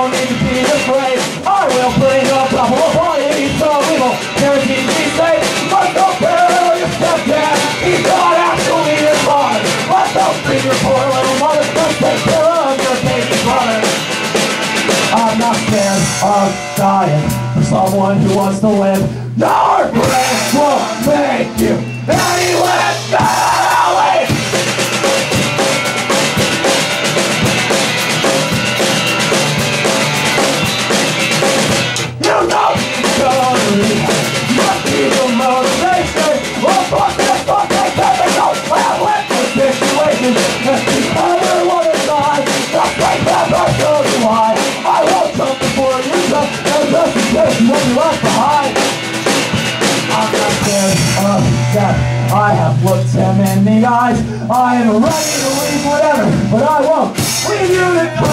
don't need to be afraid I will bring a problem upon you so we will guarantee to be safe But don't bury your step down He's not actually your father But don't feed your poor little mother Just take care of your baby brother I'm not scared of dying. For someone who wants to live. Nor breath just you won't left behind. I'm not scared of death. I have looked him in the eyes. I am ready to leave whatever, but I won't leave you. To